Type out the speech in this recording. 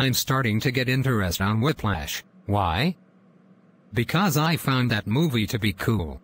I'm starting to get interest on Whiplash. Why? Because I found that movie to be cool.